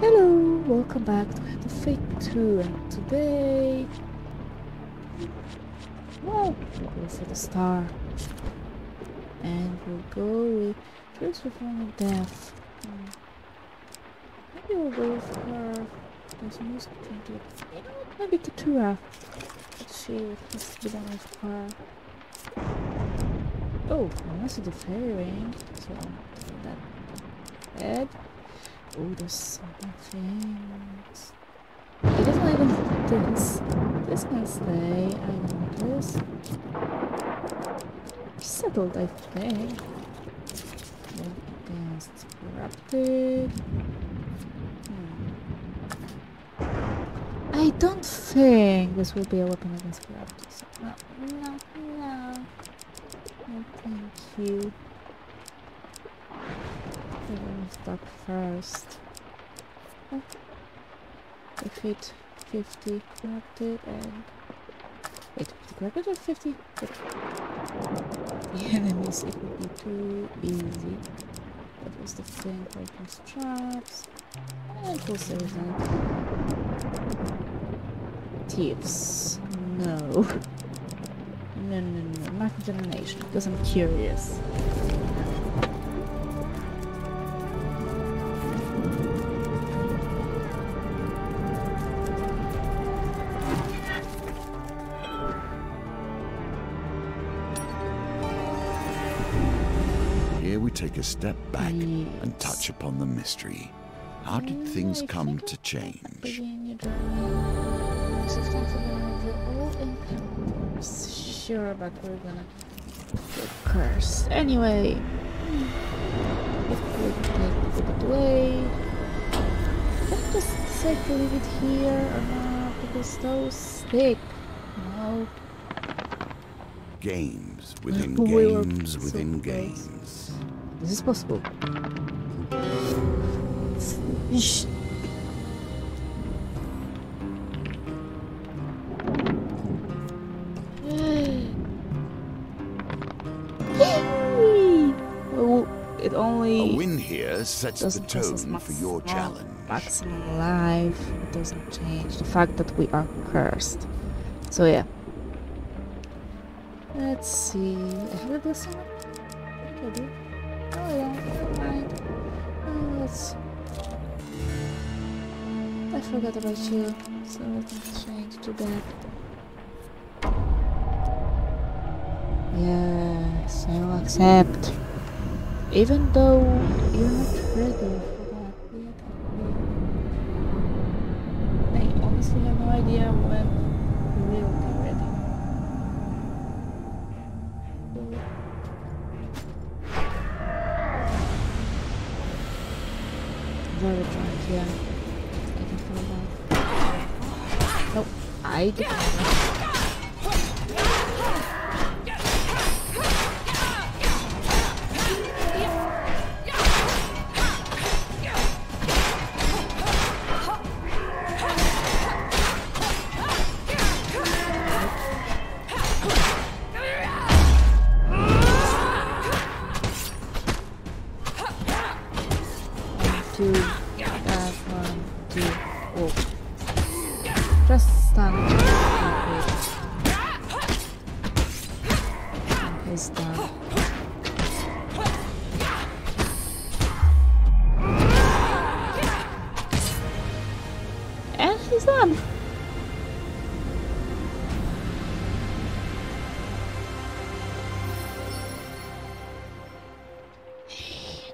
Hello, welcome back to the Fate 2 and today well we'll go for the star and we'll go with Truth Reforming Death. Hmm. Maybe we'll go for there's it. You know maybe Keturah. Let's see what has to be done with her. Oh, I must the fairy ring, so that bad. Oh, there's so many things. I definitely don't even this. This can stay. I want this. Settled, I think. Against corrupted. Hmm. I don't think this will be a weapon against corrupted. So no, no, no. No, thank you stock first. Oh. Defeat 50 corrupted and wait, 50 corrupted or 50? The enemies, it would be too easy. That was the thing, breaking traps. And save that. Thieves. No. No, no, no. Market generation, because I'm curious. Take a step back yes. and touch upon the mystery. How did things come to change? Sure, but we're gonna get cursed. Anyway, if we take it away, I just say to leave it here or not? Because those stick. No. Games within games within games. Is this is possible. Shh. oh, it only a win here sets the tone for your challenge. Maximum life doesn't change the fact that we are cursed. So yeah. Let's see. I have a blessing. I do. Oh yeah. Oh, let's... I forgot about you, so let me change to that. Yes, I will accept. Even though you're not ready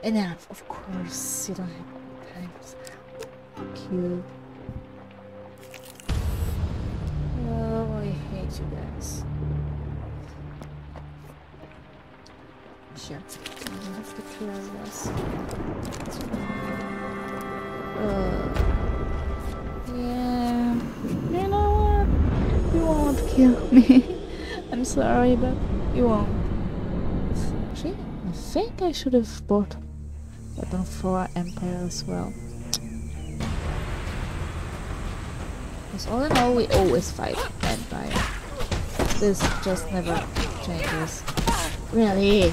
Enough, of course, you don't have time Fuck you. Oh, I hate you guys. Sure, I have to kill this. Uh, yeah, you know what? You won't kill me. I'm sorry, but you won't. Actually, I think I should have bought Weapon for Empire as well. Because all in all, we always fight Empire. This just never changes. Really?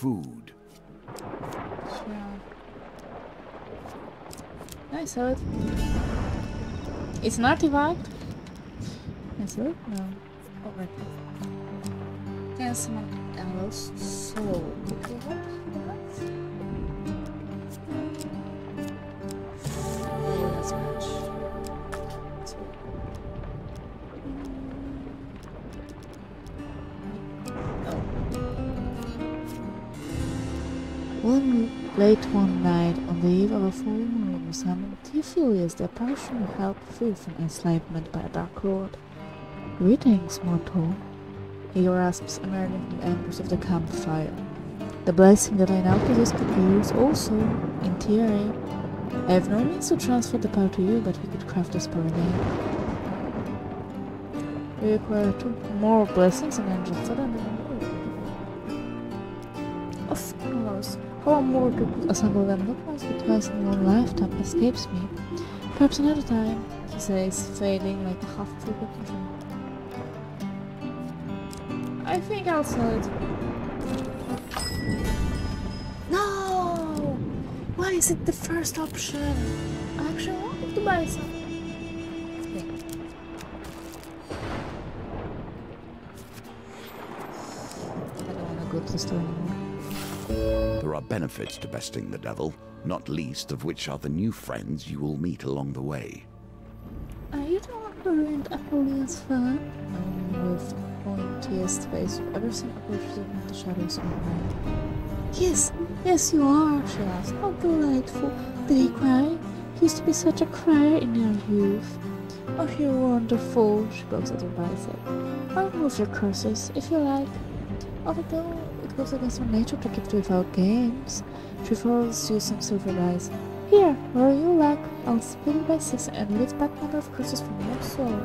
Food. Yeah. Nice it. It's not revived? Is it? No. Alright. Yes, else. So, One late one night, on the eve of a full moon, summoned Theophilus, the apparition who helped free from enslavement by a dark lord. Greetings, mortal. He grasps emerging from the embers of the campfire. The blessing that I now possess could be used also, in theory. I have no means to transfer the power to you, but we could craft this power again. We require two more blessings and angel than how more to assemble them not once but twice in one lifetime escapes me. Perhaps another time, he says, fading like a half-forgotten dream. I think I'll sell it. No! Why is it the first option? I actually wanted to buy some. I don't want to go to the store anymore. There are benefits to besting the devil, not least of which are the new friends you will meet along the way. Uh, you don't want to ruin Apollyon's fun? No, with pointiest face ever seen approaches of the shadows of night. Yes, yes you are, she asked. How delightful. Did he cry? He used to be such a crier in your youth. Oh, you're wonderful, she pokes at her bicep. I'll remove your curses, if you like. Although it goes against my nature to keep to without games. She throws you some silver dice. Here, where you like, I'll split it by six and lift back number of curses from your soul.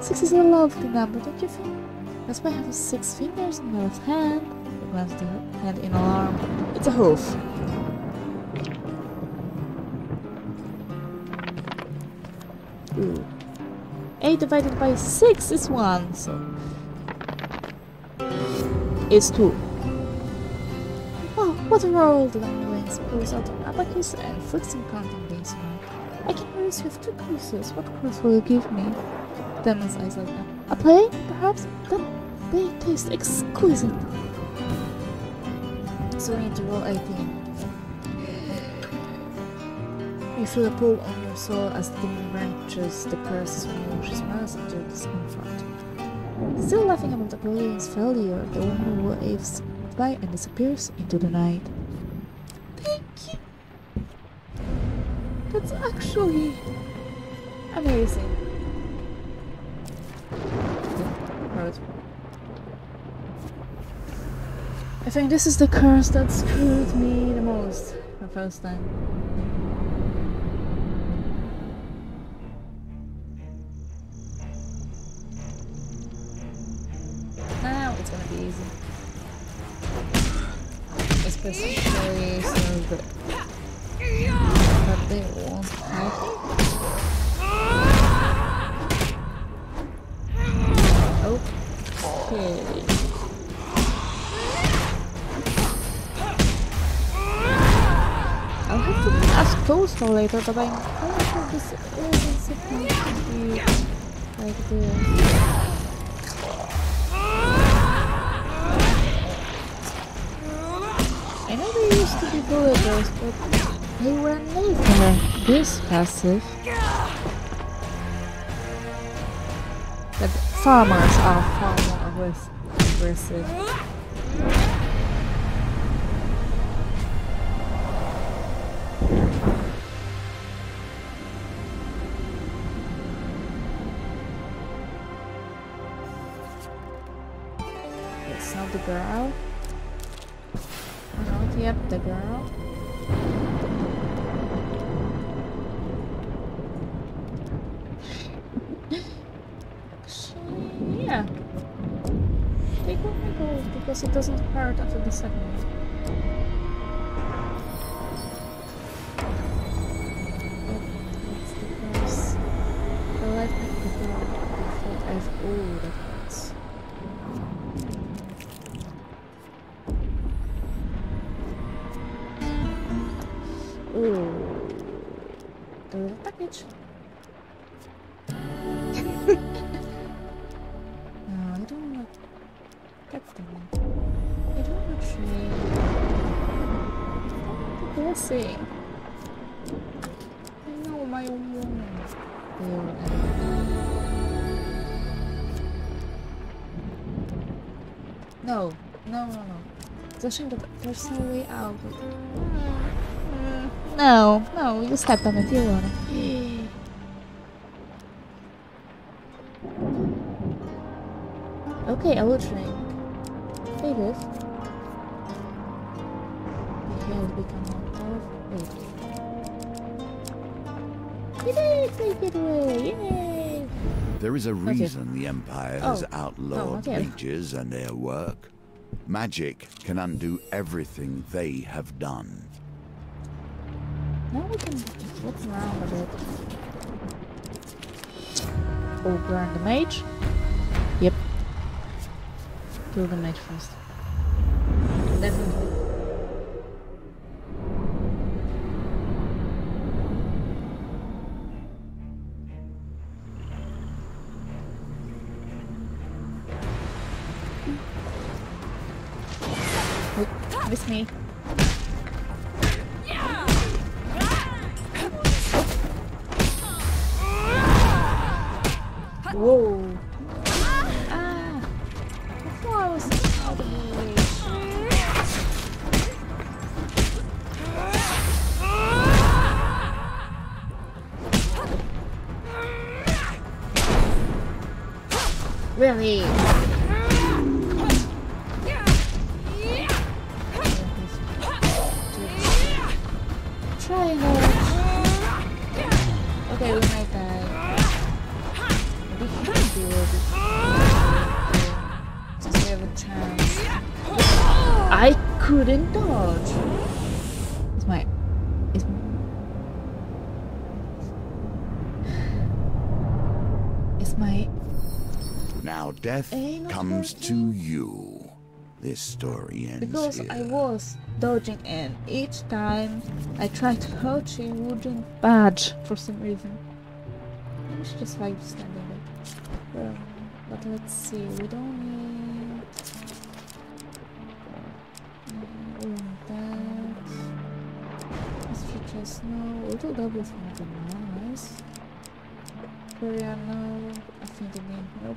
Six is a lovely number, don't you think? That's why I have six fingers in my left hand. Glanced the hand in alarm. It's a hoof. Ooh. 8 divided by 6 is 1, so... It's 2. What a roll! The Wings pulls out an abacus and some counting beans I can raise with two curses. What curse will you give me? Demon's eyes like that. A play, perhaps? That they taste exquisite. So we need to roll 18. You feel a pull on your soul as the demon wrenches the curse from your discomfort. Still laughing about Apollyon's failure, the woman waves by and disappears into the night. Thank you! That's actually amazing. I think this is the curse that screwed me the most the first time. Later, but I'm kind this isn't supposed to be like this. I know they used to be villagers, but they were never this passive. The farmers are far more aggressive. Not girl. Oh, no, yep, the girl. yeah. Take one my gold because it doesn't hurt after the second It's a shame that there's no way out. Mm, No, no, you step on it, you wanna. Okay, I will drink. Hey, this. Okay, I'll become more powerful. Wait. We did take it away! Yay! There is a reason the Empire has Oh. outlawed Oh, okay. mages and their work. Magic can undo everything they have done. Now we can look around a bit. Oh, burn the mage? Yep. Kill the mage first. Definitely. Comes to you. This story ends Because here. I was dodging and each time I tried to hurt she wouldn't budge for some reason. Maybe she just likes standing there. But let's see, we don't need... We want that. Mystery chest, no. Little double from the nice. Courier, no. Affinity, nope.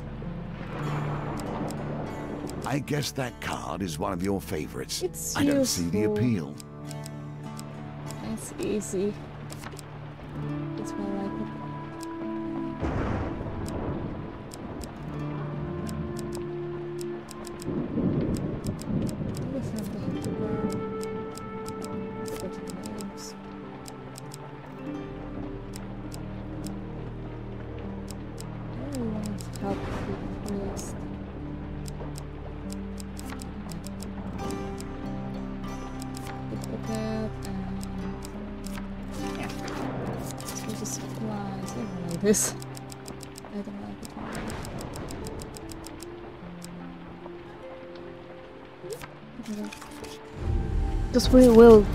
I guess that card is one of your favorites. It's I don't see the appeal. It's easy. That's why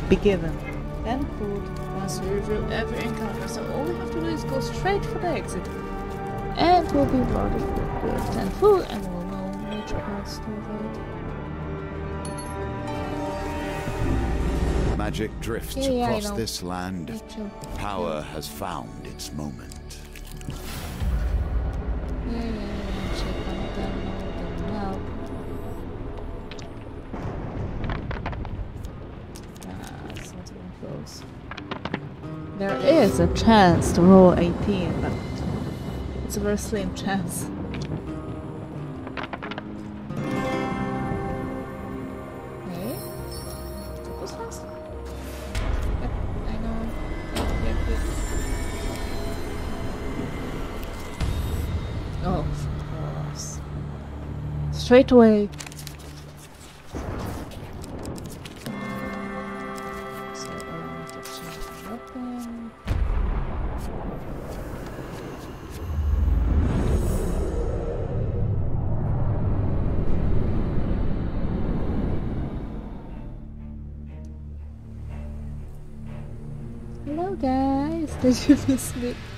be given 10 food once we reveal every encounter, so all we have to do is go straight for the exit. And we'll be rewarded with 10 food and we'll know which parts to avoid. Magic drifts Yeah, yeah, across this land. Power has found its moment. A chance to roll 18, but it's a very slim chance. straight Focus guys, did you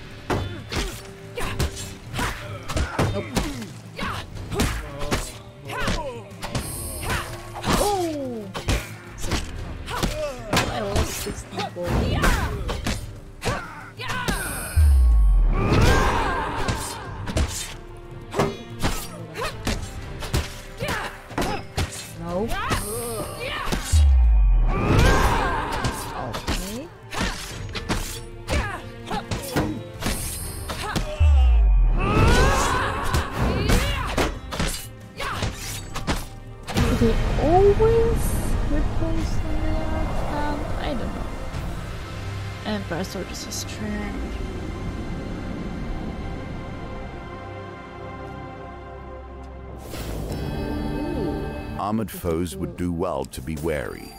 Foes would do well to be wary.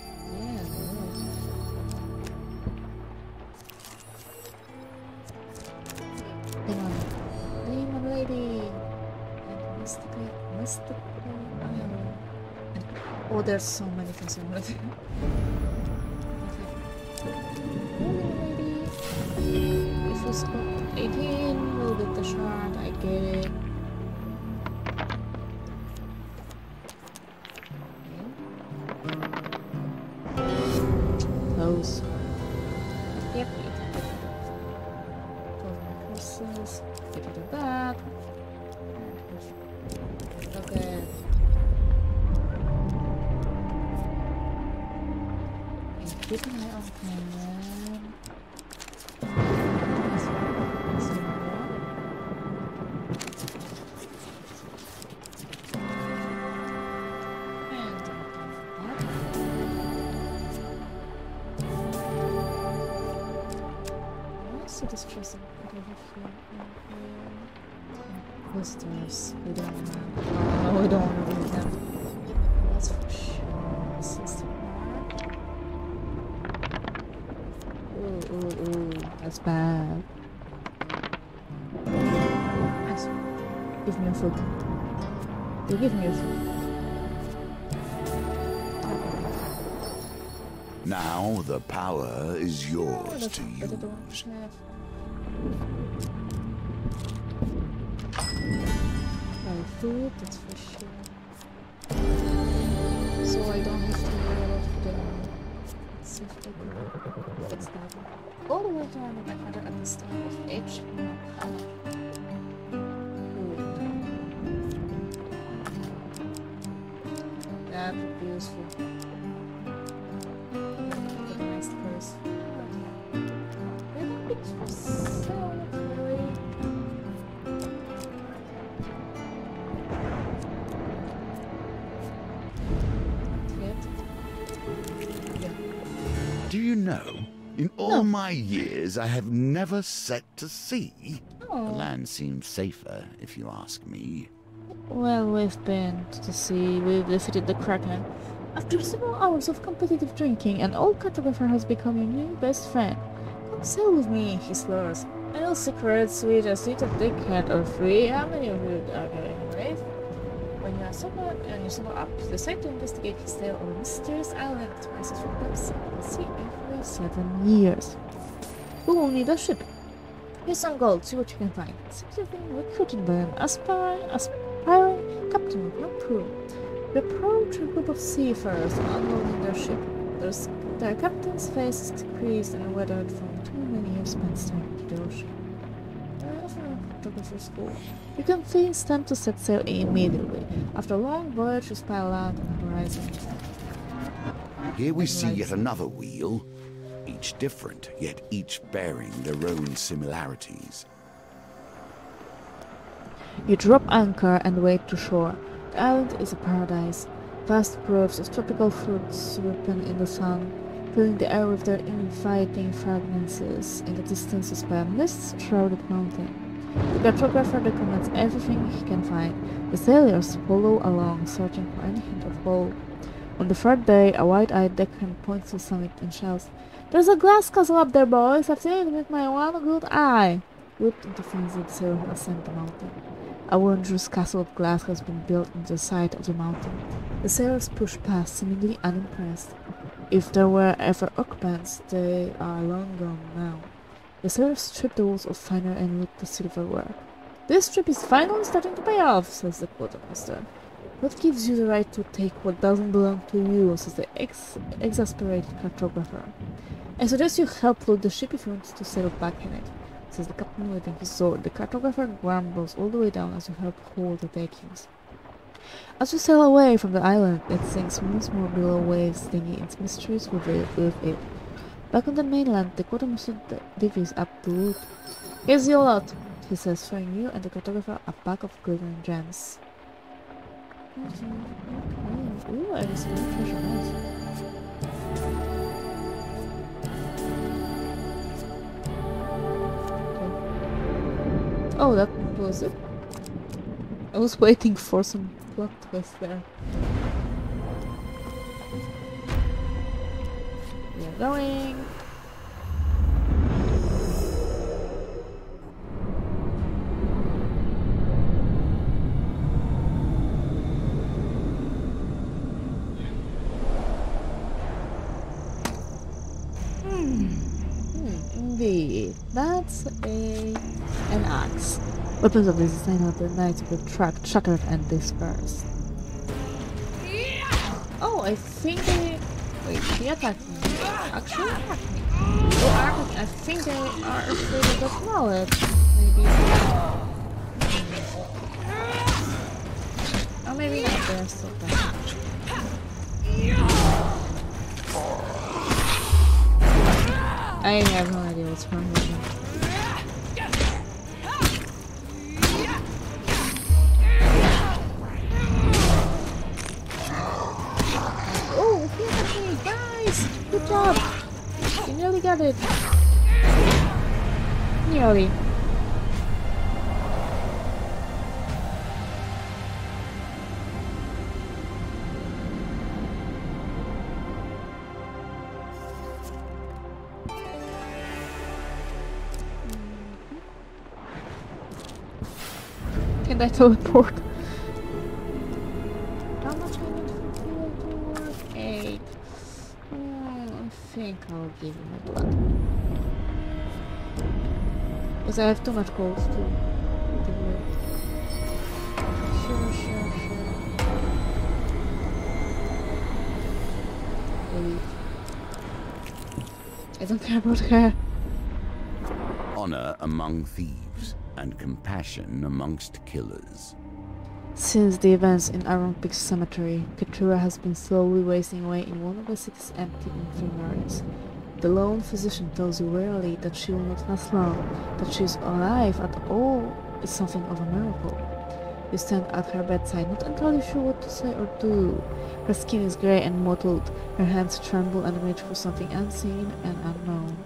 oh, there's so many lady. If we score 18, we'll get the shard. I get it. Also distressing but over here and here. Posters. We don't have. No, we don't want to read them. That's for sure. This is the. Ooh, ooh, ooh. That's bad. Give me a food. You give me a food. Now the power is Oh, yours to better than what use. Food, that's for sure. So I don't have to worry about the safety. Fix that. All the way down father at the start of H. That would be useful. Know, in all No. my years, I have never set to sea. The Oh. land seems safer, if you ask me. Well, we've been to the sea, we've defeated the Kraken. After several hours of competitive drinking, an old cartographer has become your new best friend. Come sail with me, he slurs. I know secrets, sweet a dickhead or free. How many of you are getting raised? Are somewhere and you somewhere up, you decide to investigate his tale on a mysterious island rises from of the sea every seven years. Who will need a ship? Here's some gold, see what you can find. Seems you've been recruited by an aspiring, aspiring captain of your crew. You approach a group of seafarers unloading their ship. Their, their captain's face is creased and weathered from too many years spent staring at the ocean photographer school. You can see it's time to set sail immediately. After a long voyage, you spile out on the horizon. Here we see yet another wheel, each different, yet each bearing their own similarities. You drop anchor and wade to shore. The island is a paradise. Vast groves of tropical fruits ripen in the sun, filling the air with their inviting fragrances. In the distance is by a mist-shrouded mountain. The cartographer documents everything he can find. The sailors follow along, searching for any hint of gold. On the third day, a wide-eyed deckhand points to summit and shouts, There's a glass castle up there, boys! I've seen it with my one good eye! Whipped into frenzy, the sailors ascend the mountain. A wondrous castle of glass has been built into the side of the mountain. The sailors push past, seemingly unimpressed. If there were ever occupants, they are long gone now. The sailors strip the walls of finer and loot the silverware. This trip is finally starting to pay off, says the quartermaster. What gives you the right to take what doesn't belong to you, says the ex exasperated cartographer. I suggest you help load the ship if you want to sail back in it, says the captain waving his sword. The cartographer grumbles all the way down as you help haul the takings. As you sail away from the island, it sinks once more below waves, stinging its mysteries with it. With it. Back on the mainland, the quartermaster divvies up the loot. Here's your lot, he says, showing you and the cartographer a pack of glittering gems. Ooh, I nice. Oh, that was it. I was waiting for some plot twist there. Going. Hmm, indeed, that's a an axe. Weapons of this design are the knights will tracked, shattered, and dispersed. Oh, I think they. Wait, he attacked me. Actually, attacked me. Oh, I think they are afraid of the wallet. Maybe. Or maybe not. They're still bad. I have no idea what's wrong with him. You nearly! I teleport? Because I have too much gold too. Sure, sure, sure. Wait. I don't care about her. Honor among thieves and compassion amongst killers. Since the events in Iron Peak Cemetery, Keturah has been slowly wasting away in one of the six empty infirmaries. The lone physician tells you wearily that she will not last long, that she is alive at all is something of a miracle. You stand at her bedside, not entirely sure what to say or do. Her skin is grey and mottled, her hands tremble and reach for something unseen and unknown.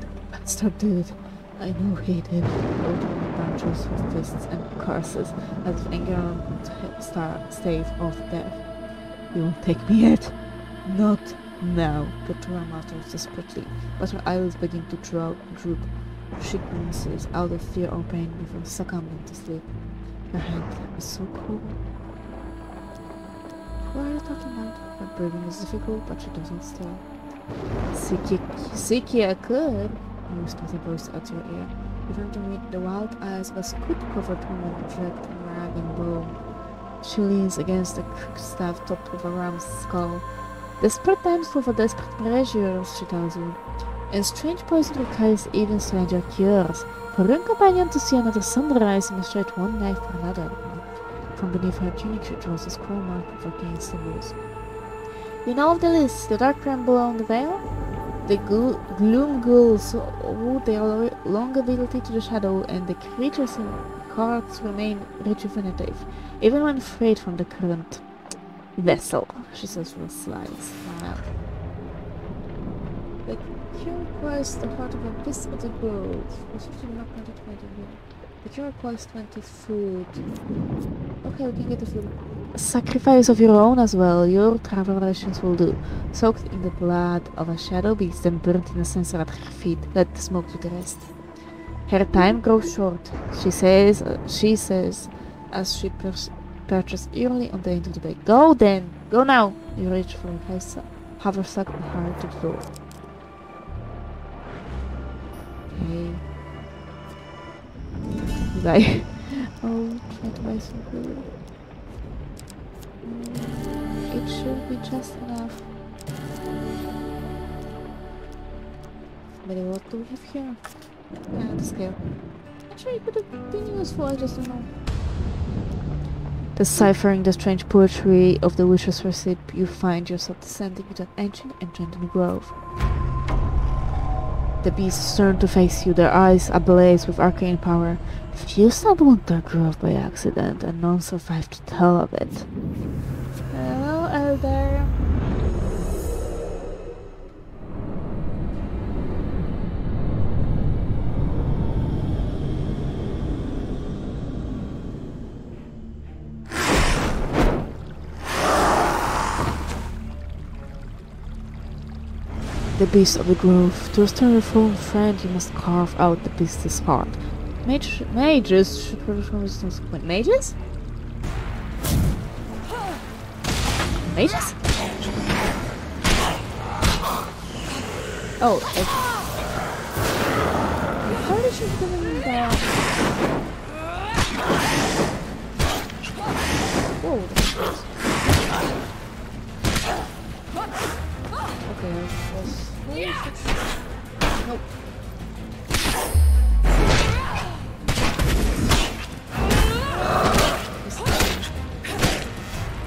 The monster did. I know he did. Holding branches with fists and curses as if anger on the stave of death. You won't take me yet. Not now. Keturah mutters desperately, but her eyelids begin to droop. She glances out of fear or pain before succumbing to sleep. Her hand is so cold. What are you talking about? My breathing is difficult, but she doesn't stir. Sikia, could, whispers a voice at your ear. Turn to meet the wild eyes of a scoot-covered woman draped in rag and bone. She leans against the crooked staff topped with a ram's skull. Desperate times call for desperate tells you. And strange poison requires even stranger cures. For one companion to see another sunrise, must trade one knife for another. From beneath her tunic she draws a scroll marked with arcane symbols. You know of the list, the dark ramble on the veil? The glo- gloom ghouls owe their lo- long ability to the shadow, and the creatures in cards remain rejuvenative, even when freed from the current vessel, she says with a sly smile. The cure requires the heart of a beast of the grove. Restricted not granted by the. The cure requires 20 food. Okay, we can get the food. Sacrifice of your own as well. Your travel rations will do. Soaked in the blood of a shadow beast and burnt in a censer at her feet. Let the smoke do the rest. Her time grows short, she says, uh, she says, as she pers- perches eagerly on the end of the bed. Go then! Go now! You reach for a high haversack to the door. Okay. Guy. oh, try to buy some food. Mm, It should be just enough. But what do we have here? Yeah, the scale. Actually, it could have been useful, I just don't know. Deciphering the strange poetry of the witch's recipe, you find yourself descending into an ancient enchanted grove. The beasts turn to face you, their eyes ablaze with arcane power. Few stumble their grove by accident, and none survive to tell of it. Hello, Elder. The beast of the grove. To restore your fallen friend, you must carve out the beast's heart. Mage, mages should perform resistance. Wait, mages? Mages? Oh. How did that? Whoa, Okay. Nope.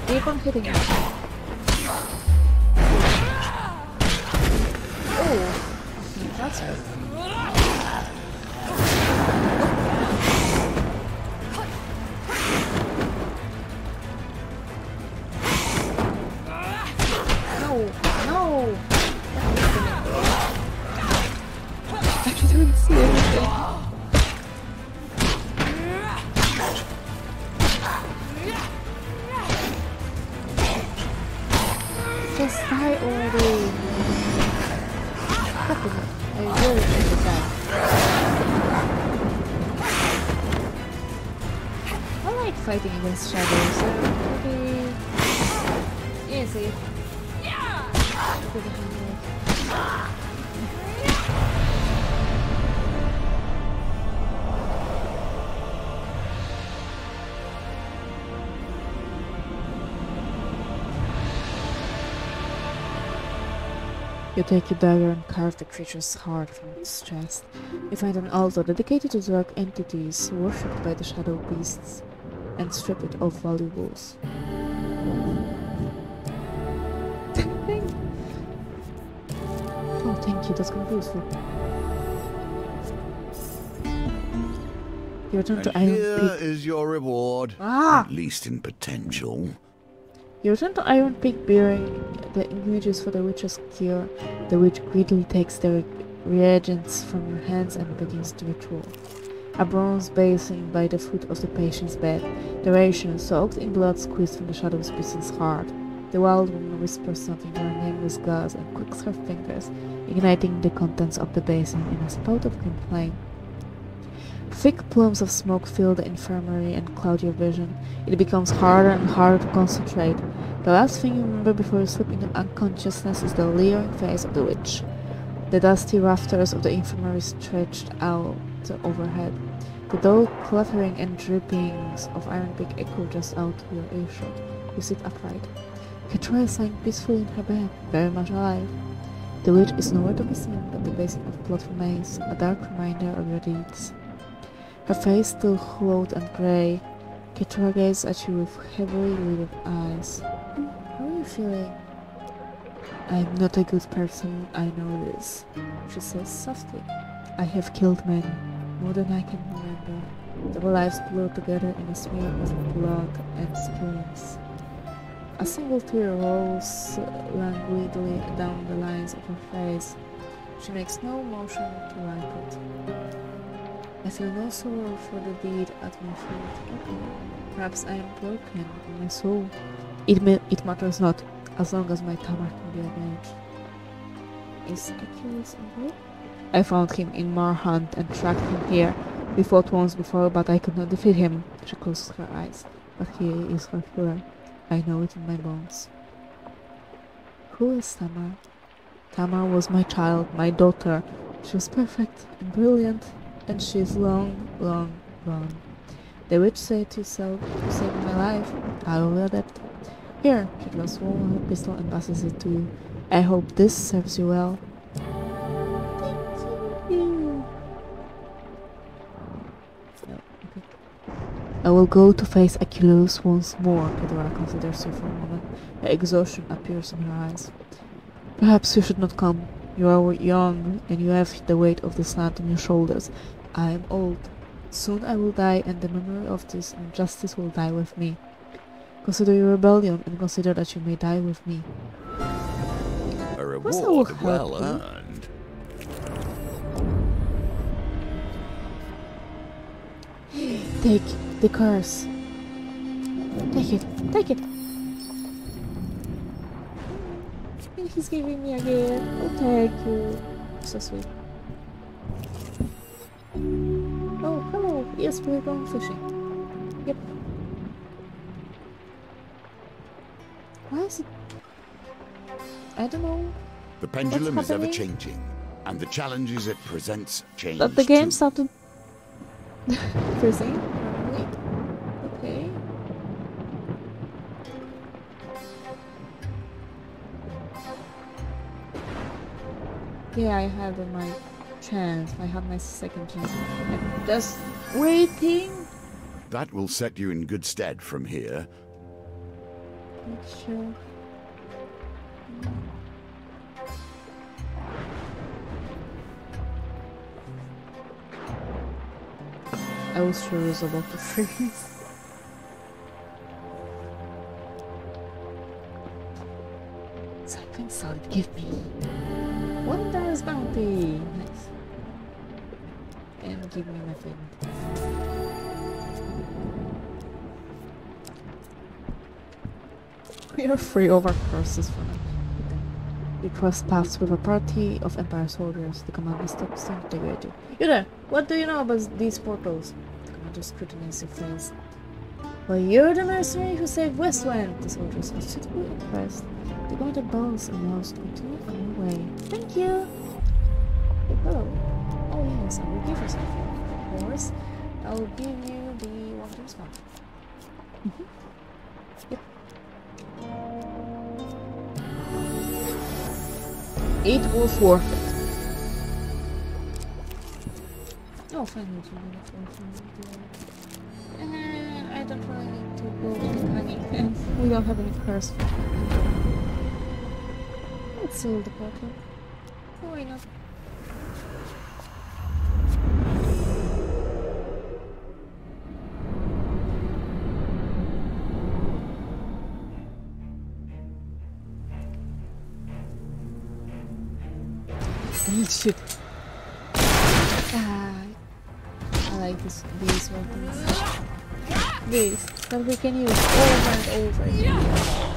Keep on hitting me. Oh, that's good. I just already. I really. I like fighting against shadows. Good You take your dagger and carve the creature's heart from its chest. You find an altar dedicated to dark entities worshipped by the shadow beasts and strip it of valuables. Thank Oh, thank you, that's gonna be useful. You return to Iron here Peak. is your reward. Ah! At least in potential. You return to Iron Peak bearing the ingredients for the witch's cure. The witch greedily takes the reagents from your hands and begins the ritual. A bronze basin by the foot of the patient's bed, the ration soaked in blood squeezed from the shadow's beast's heart. The wild woman whispers something to her nameless gods and clicks her fingers, igniting the contents of the basin in a spout of flame. Thick plumes of smoke fill the infirmary and cloud your vision. It becomes harder and harder to concentrate. The last thing you remember before you slip into unconsciousness is the leering face of the witch. The dusty rafters of the infirmary stretched out overhead. The dull clattering and drippings of iron pick echo just out to your earshot. You sit upright. Keturah is peacefully in her bed, very much alive. The witch is nowhere to be seen, but the basin of blood remains, a dark reminder of your deeds. Her face still cold and grey. Keturah gazes at you with heavily lidded eyes. How are you feeling? I'm not a good person, I know this, she says softly. I have killed many, more than I can remember. Their lives blur together in a smear of blood and screams. A single tear rolls languidly down the lines of her face. She makes no motion to wipe it. I feel no sorrow for the deed at my feet. Perhaps I am broken in my soul. It, it matters not, as long as my Tamar can be avenged. Is Achilles in I found him in Marhunt and tracked him here. We fought once before, but I could not defeat him. She closes her eyes. But he is her hero. I know it in my bones. Who is Tamar? Tamar was my child, my daughter. She was perfect and brilliant, and she is long, long gone. The witch said to save, to save my life, I will adapt. Here, she draws one her pistol and passes it to you. I hope this serves you well. I will go to face Achilles once more, Keturah considers you for a moment. Exhaustion appears in her eyes. Perhaps you should not come. You are young, and you have the weight of this land on your shoulders. I am old. Soon I will die, and the memory of this injustice will die with me. Consider your rebellion, and consider that you may die with me. A reward well earned. Take the curse. Take it. Take it. He's giving me again. Oh, thank you. So sweet. Oh, hello. Yes, we're going fishing. Yep. Why is it... I don't know. The pendulum is ever changing, and the challenges it presents change. But the game too. started freezing. Yeah, I had my chance. I had my second chance. I'm just waiting. That will set you in good stead from here. Make sure. I was sure it was about to freeze. Something solid, give me. Bounty! Nice. And give me my thing. We are free of our curses for now. You cross paths with a party of Empire soldiers. The commander stops to integrate you. You there! What do you know about these portals? The commander scrutinizes your face. Well, you're the mercenary who saved Westwind! The soldiers are suitably impressed. The commander bows and nods to continue on your way. Thank you! Oh. Oh yes, I will give you something. Of course. I will give you the Wanderer's Map. Mhm. Yep. It was worth it. Oh, finally, uh, I don't really need to go to the hanging. We don't have any curse. Let's seal the portal. Why not? Eat shit. Ah, I like this, these weapons. These that we can use over and over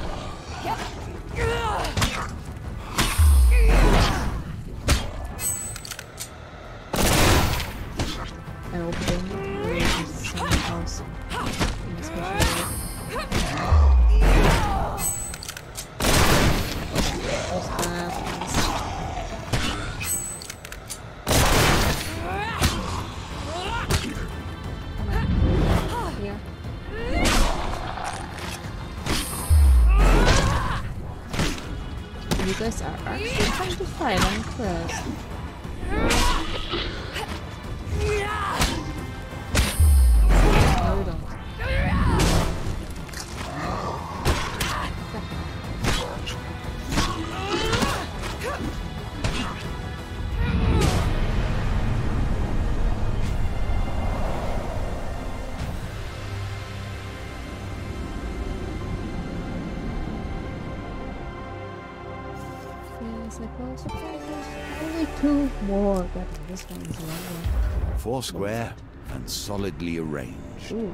Four square and solidly arranged. Ooh.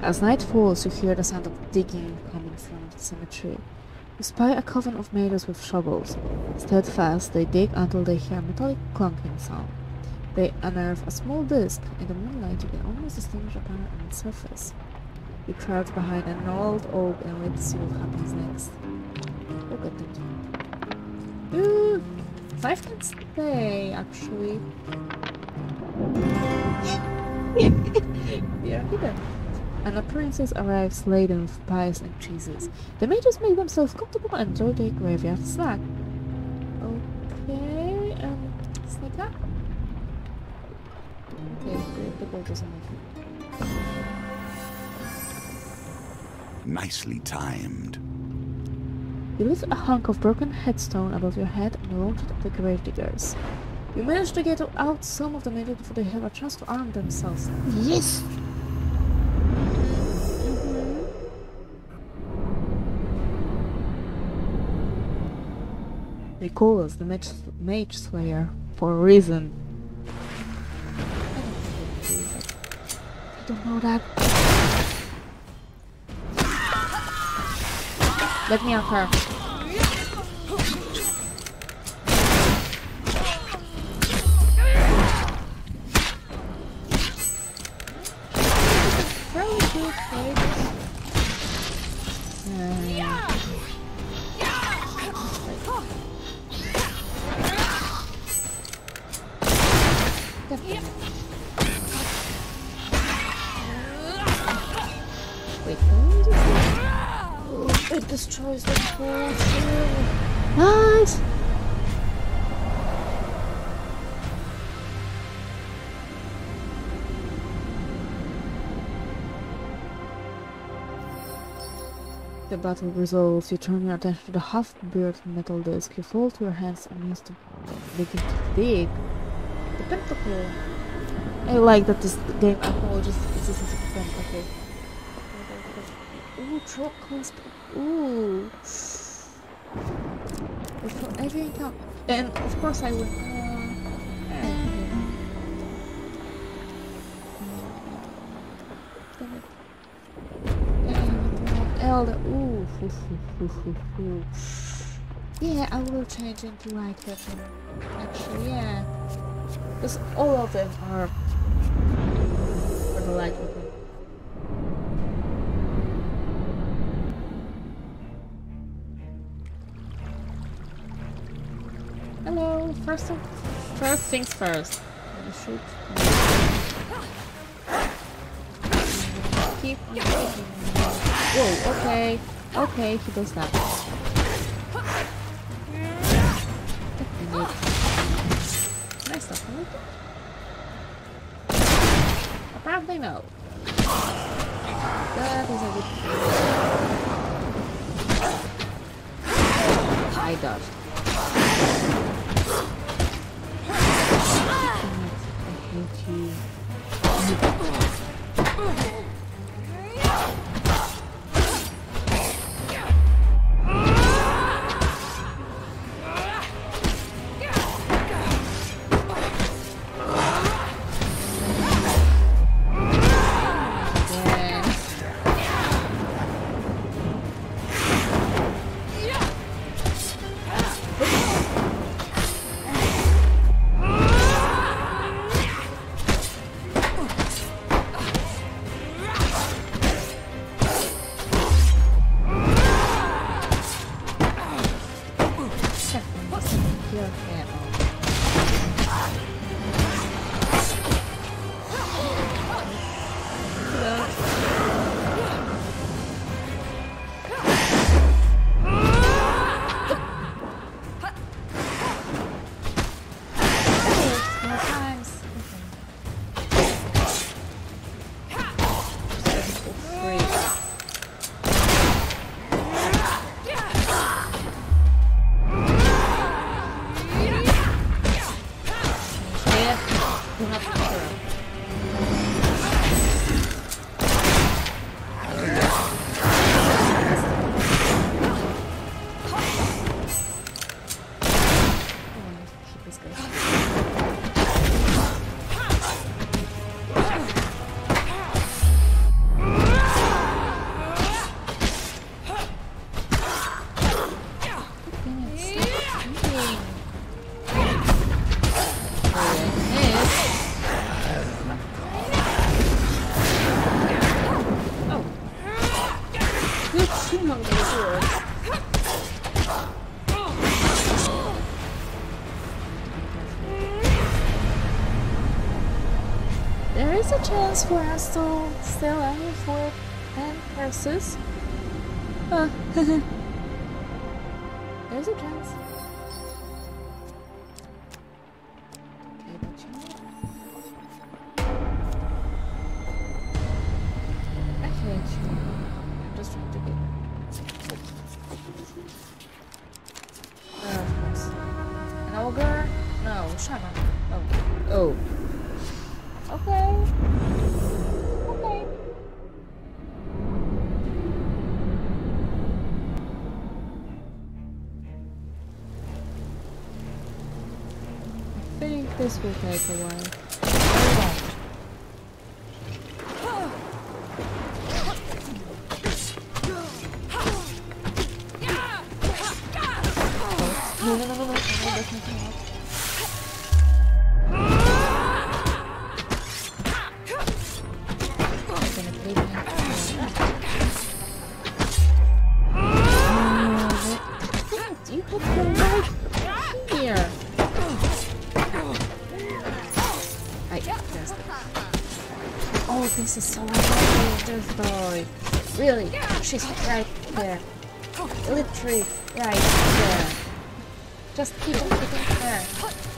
As night falls, you hear the sound of digging coming from the cemetery. You spy a coven of maidens with shovels. Steadfast, they dig until they hear a metallic clunking sound. They unearth a small disc. In the moonlight, you can almost distinguish a panel on its surface. You crouch behind an old oak and wait to see what happens next. Look at them. Ooh, five can stay, actually. yeah, hidden. An apprentice arrives laden with pies and cheeses. The mages make themselves comfortable and enjoy their graveyard snack. Okay, um, snack up. Okay, the, the boat doesn't move. Nicely timed. You lift a hunk of broken headstone above your head and launch it at the gravediggers. You managed to get out some of the mages before they have a chance to arm themselves. Yes! Mm-hmm. They call us the Mage, Mage Slayer for a reason. I don't know that. Let me out her. The battle resolves. You turn your attention to the half-buried metal disc. You to your hands and use to begin to dig. The pentacle. I like that this game acknowledges the existence of the pentacle. Ooh, drop cost. Ooh. But for every encounter. And of course I will. Yeah, I will change into light weapon. Actually, yeah. Because all of them are for the light weapon. Hello. First, of, first things first. Me shoot. Keep. Whoa. Okay. Okay. He does that. Nice stuff. It. Apparently no. That is a good. I dodged. I hate you. You have to for us I stole Stella for and horses. Uh, Oh, this is so dangerous, boy. Really, she's right there. Literally right there. Just keep it there.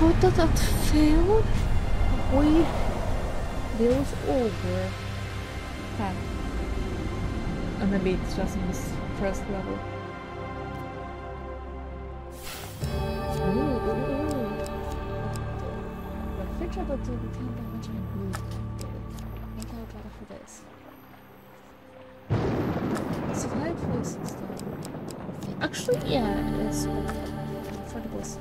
slutat att that failed. We was over. Här. And maybe it's just in this first level. Varför tror jag att du kan damage and blue? Jag kan för this. Survive places though. Actually, yeah, it's for the boss.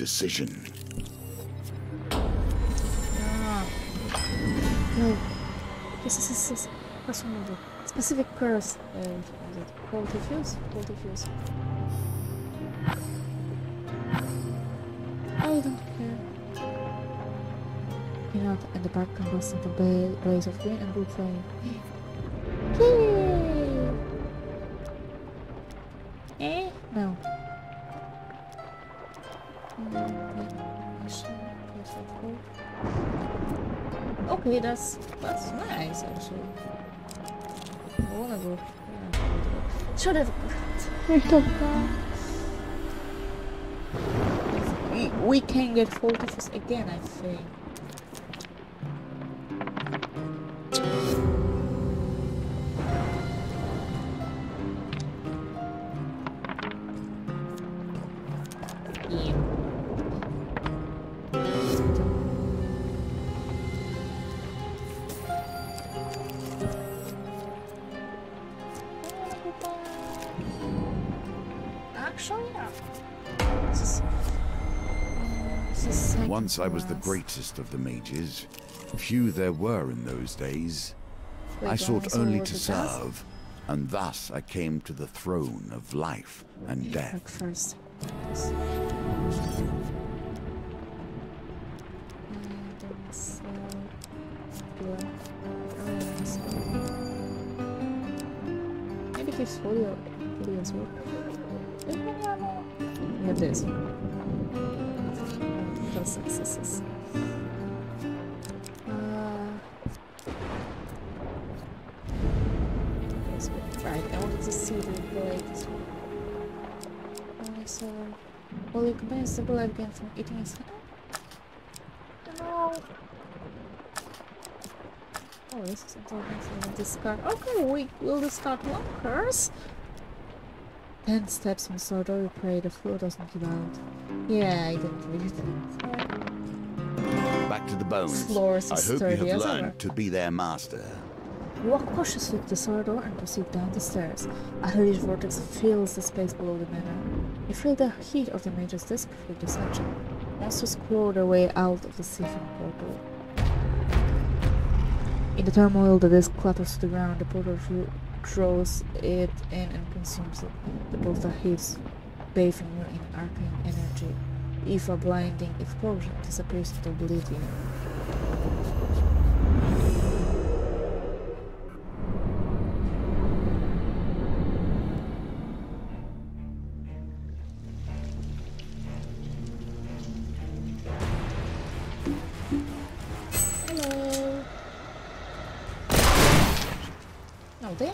decision. Ah. No. Yes, yes, yes, yes. Specific curse. And is it quality fuse? Quality fuse. I don't care. You know, and the background was in the blaze of green and blue flame. That's that's nice actually. I wanna go. Yeah. Should have. We, we can get 40 again, I think. Once I was the greatest of the mages. Few there were in those days. I sought only to serve, and thus I came to the throne of life and death. First. Maybe fully, fully as well. This successes. Uh, right, I wanted to see the blade. so, well, you convince the blade again from eating his head? No. Oh, this is a discard. Okay, we will discard one curse. Ten steps in Sardor, you pray the floor doesn't give out. Yeah, I didn't read it. Back to the bones. Floors I hope you have learned to be their master. You walk cautiously to the Sardor and proceed down the stairs. A hellish vortex fills the space below the manor. You feel the heat of the mage's disc through the section. Monsters claw their way out of the seething portal. In the turmoil, the disc clatters to the ground. The portal draws it in and consumes it. The portal heats, bathing you in arcane energy. If a blinding explosion disappears into oblivion. Falling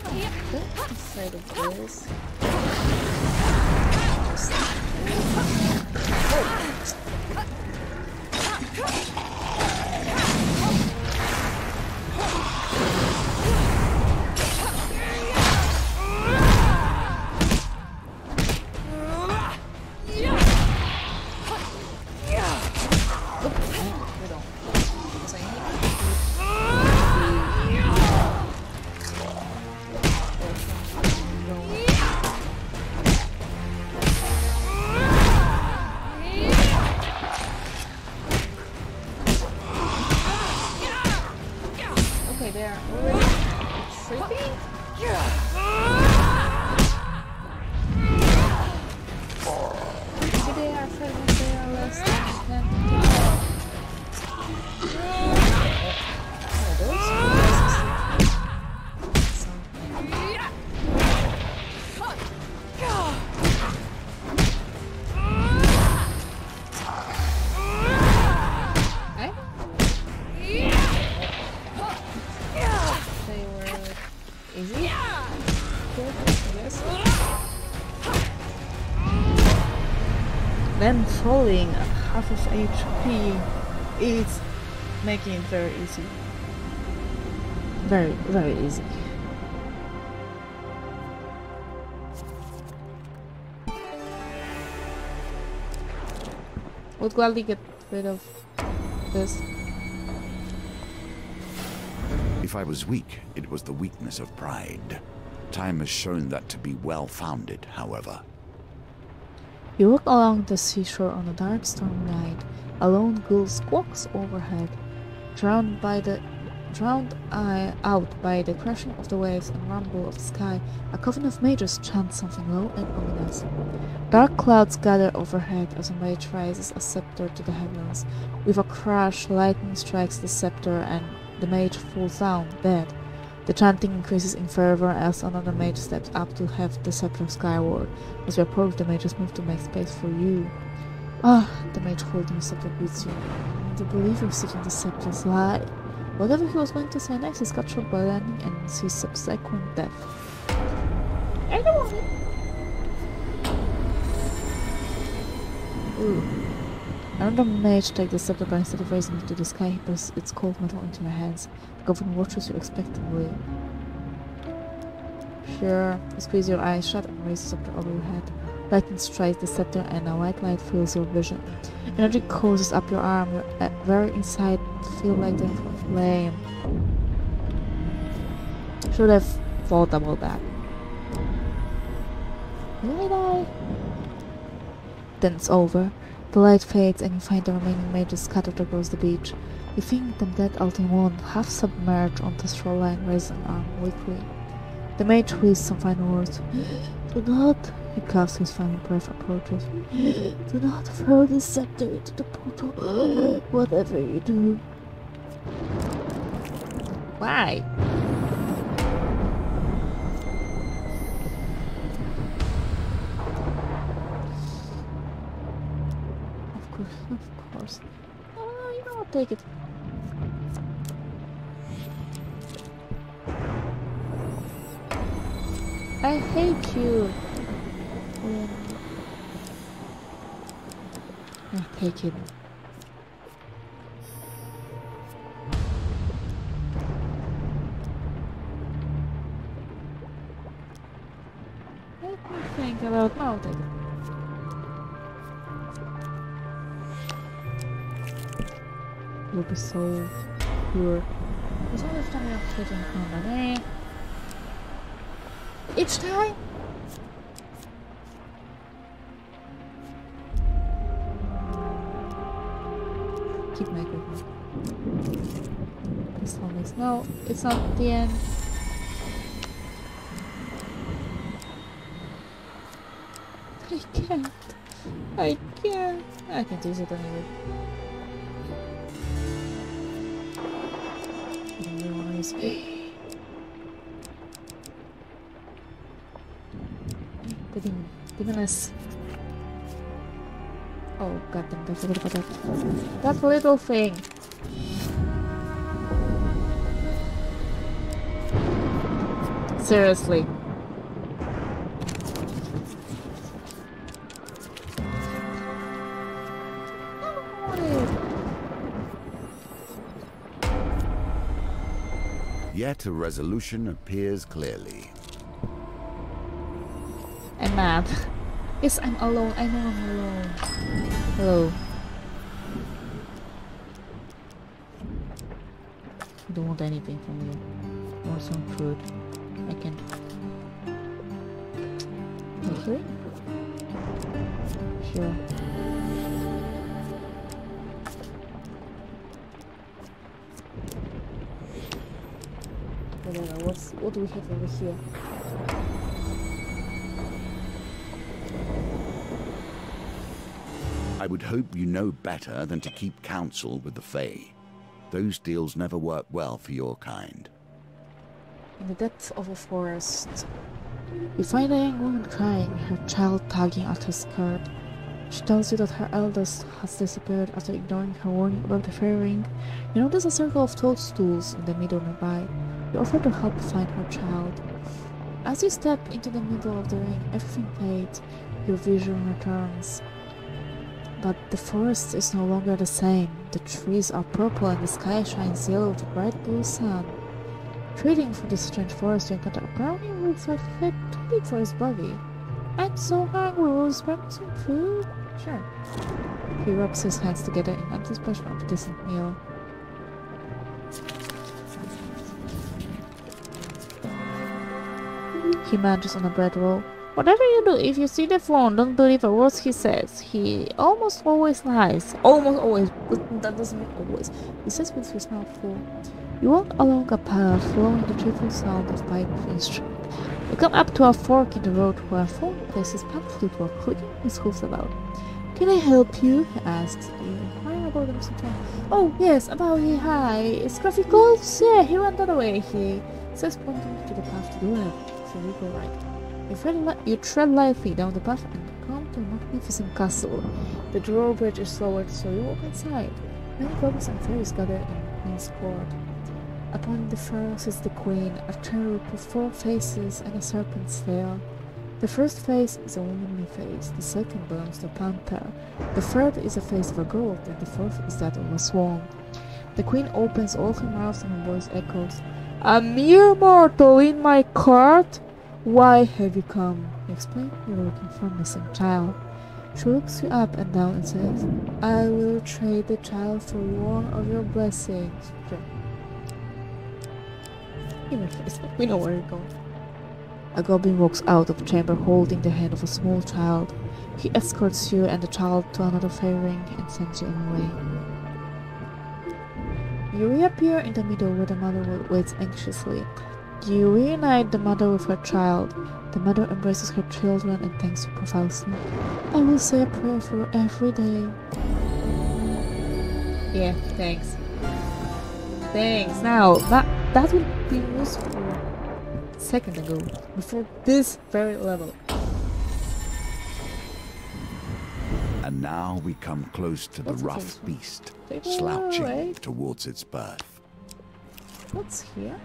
HP is making it very easy. Very, very easy. Would gladly get rid of this. If I was weak, it was the weakness of pride. Time has shown that to be well-founded, however. You walk along the seashore on a dark stormy night. A lone gull squawks overhead. Drowned by the Drowned out by the crashing of the waves and rumble of the sky, a coven of mages chant something low and ominous. Dark clouds gather overhead as a mage raises a scepter to the heavens. With a crash, lightning strikes the scepter and the mage falls down, dead. The chanting increases in fervor as another mage steps up to have the scepter skyward. As you approach, the mages move to make space for you. Ah, the mage holding the scepter with you. The believer seeking the scepter's light. Whatever he was going to say next is cut short by landing and his subsequent death. I don't want it. Ooh. Another mage takes the scepter but instead of raising it to the sky, he puts its cold metal into your hands. The governor watches you expectantly. Sure, you squeeze your eyes shut and raise the scepter over your head. Lightning strikes the scepter and a white light fills your vision. Energy courses up your arm, your uh, very inside feel like they're flame. Should have thought about that. Will I die? Then it's over. The light fades and you find the remaining mages scattered across the beach. You think them dead out one, half submerged on the shoreline, raise an arm weakly. The mage wheezes some final words. Do not, he coughs his final breath approaches. Do not throw this scepter into the portal, whatever you do. Why? Of course, of course. Oh, you know what, take it. I hate you. Um, take it. Let me think about mountain. You'll be so pure. It's always time after getting on the day. It's time no, it's not the end. I can't. I can't. I can't use it anyway. I don't. The demon. Demoness. Oh goddamn, I forgot about that. That little thing. Seriously. Yet a resolution appears clearly. I'm mad. Yes, I'm alone. I know I'm alone. Hello. Don't want anything from you. I want some food. I can. Okay. Sure. Whatever. What's what do we have over here? I would hope you know better than to keep counsel with the Fae. Those deals never work well for your kind. In the depths of a forest, you find a young woman crying, her child tugging at her skirt. She tells you that her eldest has disappeared after ignoring her warning about the fairy ring. You notice a circle of toadstools in the meadow nearby. You offer to help find her child. As you step into the middle of the ring, everything fades. Your vision returns. But the forest is no longer the same. The trees are purple and the sky shines yellow with bright blue sun. Trading for this strange forest, you encounter a brownie with a fit too for his body. I'm so hungry, will spare some food? Sure. He rubs his hands together in anticipation of a decent meal. He munches on a bread roll. Whatever you do, if you see the faun, don't believe a word he says. He almost always lies. Almost always. That doesn't mean always. He says with his mouth full. You walk along a path following the cheerful sound of pipe instrument. You come up to a fork in the road where faun places pamphlet while clicking his hooves about. Can I help you? he asks. You inquire about child. Oh, yes, about he hi. Is Scruffy close? Yeah, he ran that way, he says pointing to the path to the left. So you go right. You tread, you tread lightly down the path and come to a magnificent castle. The drawbridge is lowered, so you walk inside. Many goblins and fairies gather in Queen's Court. Upon the throne sits the Queen, a cherub with four faces and a serpent's tail. The first face is a womanly face, the second belongs to a panther, the third is the face of a goat, and the fourth is that of a swan. The queen opens all her mouth and her voice echoes, A mere mortal in my court? Why have you come? You explain you're looking for a missing child. She looks you up and down and says, I will trade the child for one of your blessings. We know where you're going. A goblin walks out of the chamber holding the hand of a small child. He escorts you and the child to another fairy ring and sends you on your way. You reappear in the middle where the mother waits anxiously. You reunite the mother with her child. The mother embraces her children and thanks you profusely. I will say a prayer for you every day. Yeah, thanks. Thanks. Now, that, that would be useful second ago, before this very level. And now we come close to the rough beast, slouching towards its birth. What's here?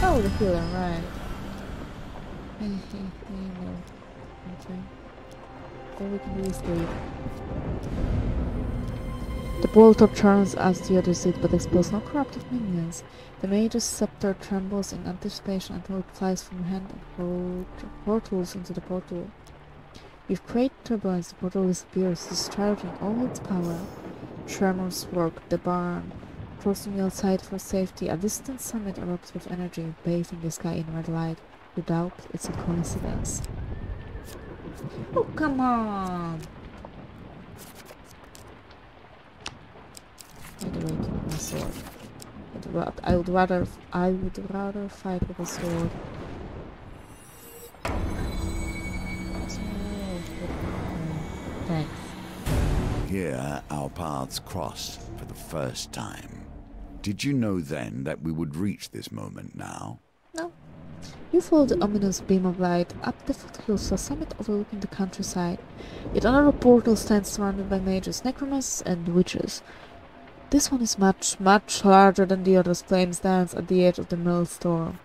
Oh, the healer, right. Okay. All we can do is wait. The Bolter turns as the others did, but expels no corruptive minions. The mage's scepter trembles in anticipation until it flies from hand and portals into the portal. With great turbulence, the portal disappears, discharging all its power. Tremors work the barn, forcing you outside for safety. A distant summit erupts with energy, bathing the sky in red light. You doubt it's a coincidence. Oh, come on! By the way, keep my sword. I would rather I would rather fight with a sword. Thanks. Here our paths cross for the first time. Did you know then that we would reach this moment now? No. You follow the ominous beam of light up the foothills to a summit overlooking the countryside. Yet another portal stands surrounded by mages, necromancers, and witches. This one is much, much larger than the others. Flame stands at the edge of the maelstrom.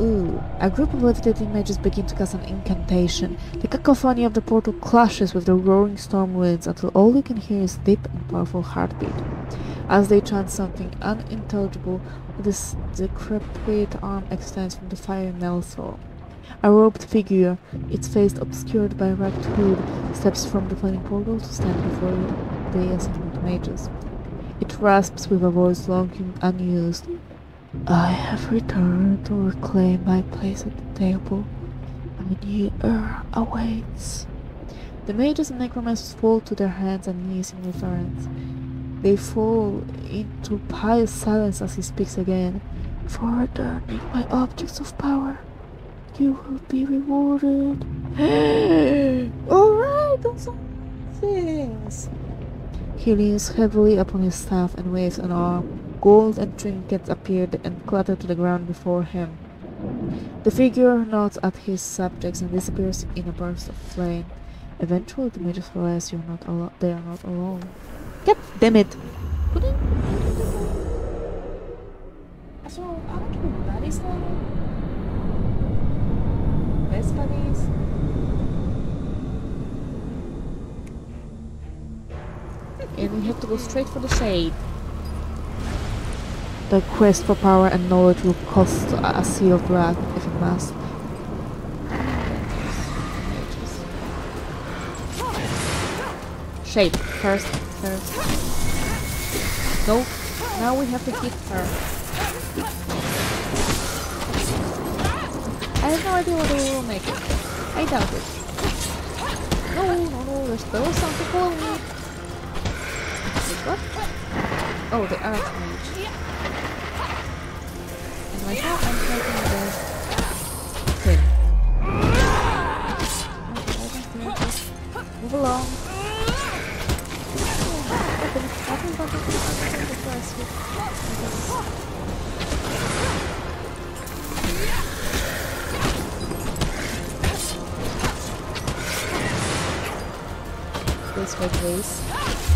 Ooh, a group of levitating mages begin to cast an incantation. The cacophony of the portal clashes with the roaring storm winds until all you can hear is deep and powerful heartbeat. As they chant something unintelligible, this decrepit arm extends from the fiery maelstrom. A robed figure, its face obscured by a ragged hood, steps from the flaming portal to stand before you the assembled mages. It rasps with a voice long unused. I have returned to reclaim my place at the table. A new era awaits. The mages and necromancers fall to their hands and knees in reverence. They fall into pious silence as he speaks again. For returning my objects of power, you will be rewarded. Alright, those are things. He leans heavily upon his staff and waves an arm. Gold and trinkets appear and clattered to the ground before him. The figure nods at his subjects and disappears in a burst of flame. Eventually, the mages realize you're not alone. They are not alone. God damn it! So, aren't we buddies now? Best buddies? And we have to go straight for the shade. The quest for power and knowledge will cost a sea of blood if it must. Shade, first, first. No, now we have to hit her. I have no idea whether we will make it. I doubt it. No, no, no, there's still something following me. What? Oh, the Archmage. And right now I'm fighting the thing. Move along. First This way, please.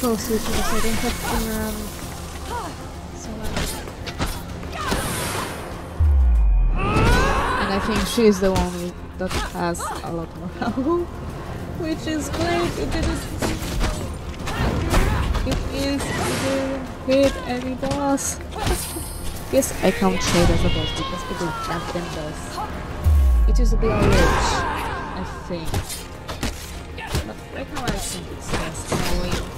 To I. And I think she's the one that has a lot more health, which is great. It didn't. It is. Hit any boss. yes, I count Shade as a boss because it is champion boss. It is a bit rich, I think. But right now I think it's just annoying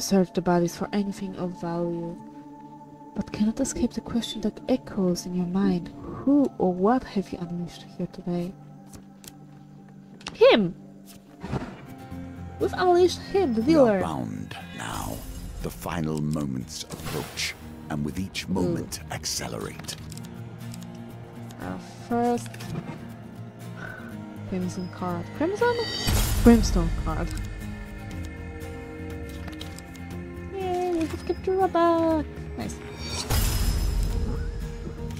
You search the bodies for anything of value, but cannot escape the question that echoes in your mind. Who or what have you unleashed here today? Him! We've unleashed him, the We are dealer. bound now. The final moments approach, and with each hmm. moment accelerate. Our first crimson card. Crimson? Brimstone card. Have Nice.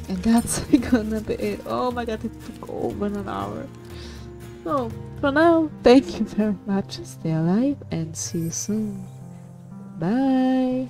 And that's gonna be it. Oh my god, it took over an hour. So, for now, thank you very much. Stay alive and see you soon. Bye!